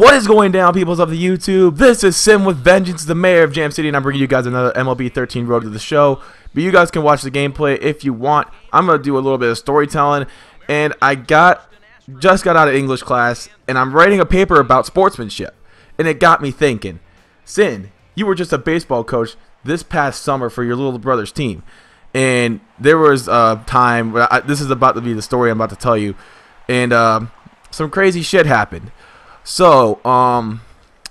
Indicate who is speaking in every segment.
Speaker 1: What is going down, peoples of the YouTube? This is Sin with Vengeance, the mayor of Jam City, and I'm bringing you guys another MLB 13 Road to the Show. But you guys can watch the gameplay if you want. I'm gonna do a little bit of storytelling, and I got just got out of English class, and I'm writing a paper about sportsmanship, and it got me thinking. Sin, you were just a baseball coach this past summer for your little brother's team, and there was a time. I, this is about to be the story I'm about to tell you, and uh, some crazy shit happened. So, um,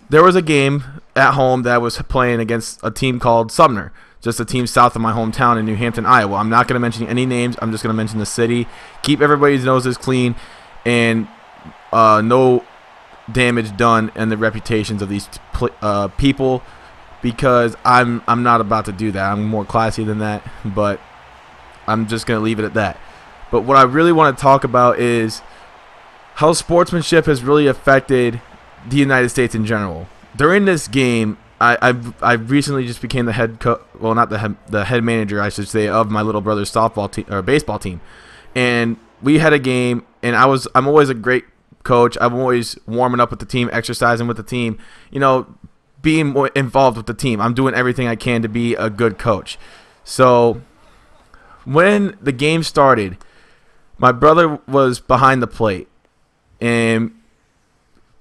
Speaker 1: there was a game at home that I was playing against a team called Sumner, just a team south of my hometown in New Hampton, Iowa. I'm not going to mention any names. I'm just going to mention the city. Keep everybody's noses clean, and uh, no damage done and the reputations of these uh, people because I'm I'm not about to do that. I'm more classy than that, but I'm just gonna leave it at that. But what I really want to talk about is how sportsmanship has really affected the United States in general. During this game, I I've, I recently just became the head co- well not the the head manager I should say of my little brother's softball team or baseball team, and we had a game and I was I'm always a great coach. I'm always warming up with the team, exercising with the team, you know, being involved with the team. I'm doing everything I can to be a good coach. So when the game started, my brother was behind the plate and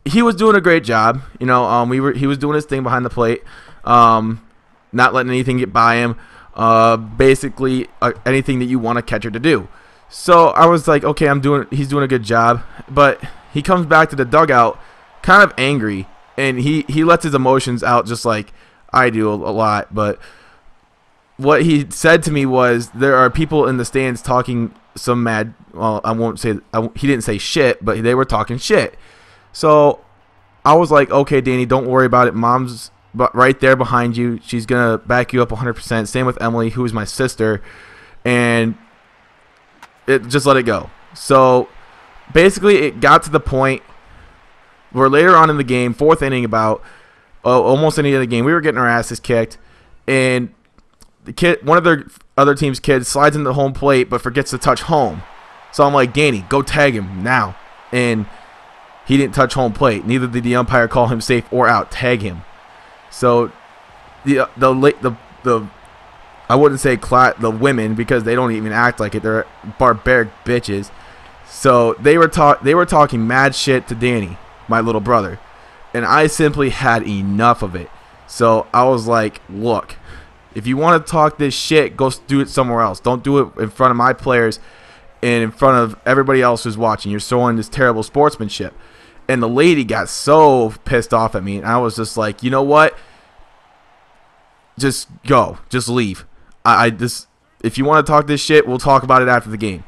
Speaker 1: he was doing a great job. You know, um, we were he was doing his thing behind the plate, um, not letting anything get by him. Uh, basically, uh, anything that you want a catcher to do. So I was like, okay, I'm doing. He's doing a good job, but he comes back to the dugout, kind of angry, and he he lets his emotions out just like I do a, a lot. But what he said to me was, there are people in the stands talking some mad. Well, I won't say I, he didn't say shit, but they were talking shit. So I was like, okay, Danny, don't worry about it. Mom's but right there behind you. She's gonna back you up 100%. Same with Emily, who is my sister, and it just let it go. So basically, it got to the point where later on in the game, fourth inning, about uh, almost any of the game, we were getting our asses kicked, and the kid, one of their other team's kid, slides into home plate but forgets to touch home. So I'm like, Danny, go tag him now, and he didn't touch home plate. Neither did the umpire call him safe or out. Tag him. So the uh, the the the I wouldn't say cla- the women because they don't even act like it. They're barbaric bitches. So they were talk they were talking mad shit to Danny, my little brother, and I simply had enough of it. So I was like, look, if you want to talk this shit, go do it somewhere else. Don't do it in front of my players and in front of everybody else who's watching. You're showing this terrible sportsmanship. And the lady got so pissed off at me, and I was just like, you know what? Just go. Just leave. I, I just if you want to talk this shit, we'll talk about it after the game.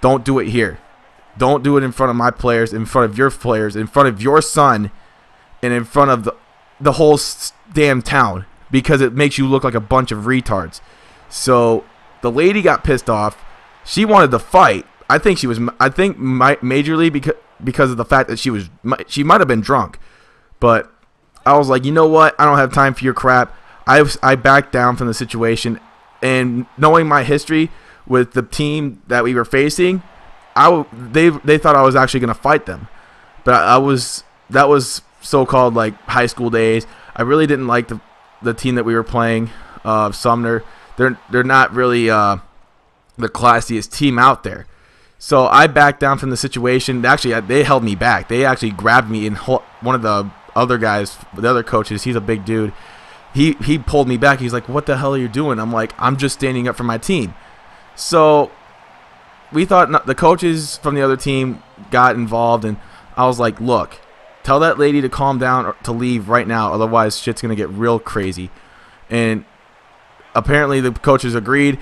Speaker 1: Don't do it here. Don't do it in front of my players, in front of your players, in front of your son, and in front of the the whole damn town because it makes you look like a bunch of retards. So the lady got pissed off. She wanted to fight. I think she was. I think majorly because because of the fact that she was. She might have been drunk, but I was like, you know what? I don't have time for your crap. I I backed down from the situation and knowing my history with the team that we were facing, I they they thought I was actually gonna fight them, but I, I was that was so-called like high school days. I really didn't like the the team that we were playing, uh, Sumner. They're they're not really uh, the classiest team out there. So I backed down from the situation. Actually, they held me back. They actually grabbed me and one of the other guys, the other coaches. He's a big dude he he pulled me back. He's like, "What the hell are you doing?" I'm like, "I'm just standing up for my team." So we thought the coaches from the other team got involved, and I was like, "Look, tell that lady to calm down or to leave right now, otherwise shit's gonna get real crazy." And apparently the coaches agreed,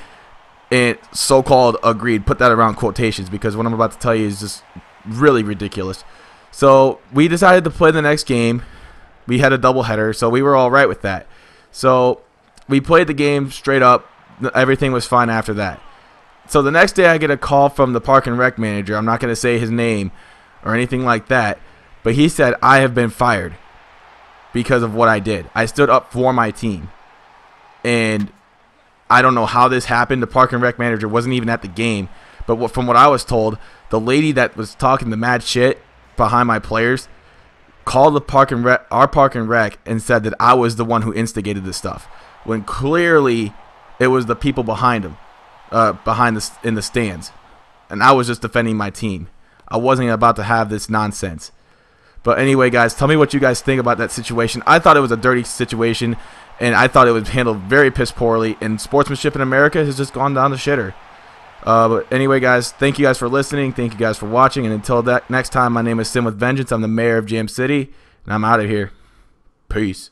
Speaker 1: and so-called agreed. Put that around quotations because what I'm about to tell you is just really ridiculous. So we decided to play the next game. We had a doubleheader, so we were all right with that. So we played the game straight up. Everything was fine after that. So the next day, I get a call from the park and rec manager. I'm not going to say his name or anything like that, but he said, I have been fired because of what I did. I stood up for my team. And I don't know how this happened. The park and rec manager wasn't even at the game. But from what I was told, the lady that was talking the mad shit behind my players called the park and rec, our park and rec and said that I was the one who instigated this stuff, when clearly it was the people behind him, uh, behind the in the stands, and I was just defending my team. I wasn't about to have this nonsense. But anyway, guys, tell me what you guys think about that situation. I thought it was a dirty situation, and I thought it was handled very piss poorly. And sportsmanship in America has just gone down the shitter. Uh, but anyway, guys, thank you guys for listening. Thank you guys for watching. And until that next time, my name is Sin with Vengeance. I'm the mayor of Jam City, and I'm out of here. Peace.